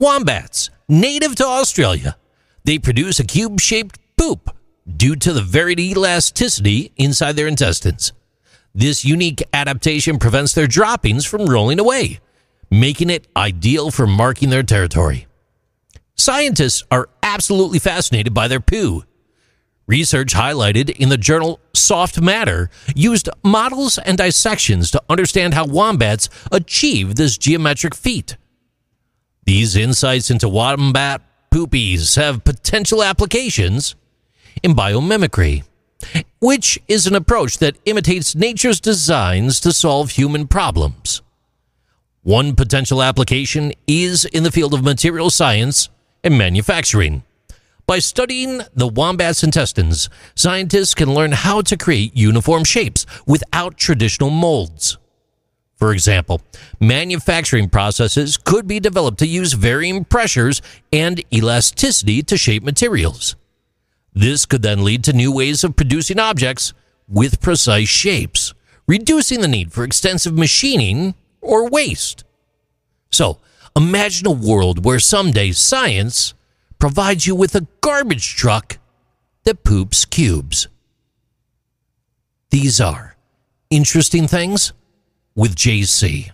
Wombats, native to Australia, they produce a cube shaped poop due to the varied elasticity inside their intestines. This unique adaptation prevents their droppings from rolling away, making it ideal for marking their territory. Scientists are absolutely fascinated by their poo. Research highlighted in the journal Soft Matter used models and dissections to understand how wombats achieve this geometric feat. These insights into wombat poopies have potential applications in biomimicry, which is an approach that imitates nature's designs to solve human problems. One potential application is in the field of material science and manufacturing. By studying the wombat's intestines, scientists can learn how to create uniform shapes without traditional molds. For example, manufacturing processes could be developed to use varying pressures and elasticity to shape materials. This could then lead to new ways of producing objects with precise shapes, reducing the need for extensive machining or waste. So, imagine a world where someday science provides you with a garbage truck that poops cubes. These are interesting things with JC.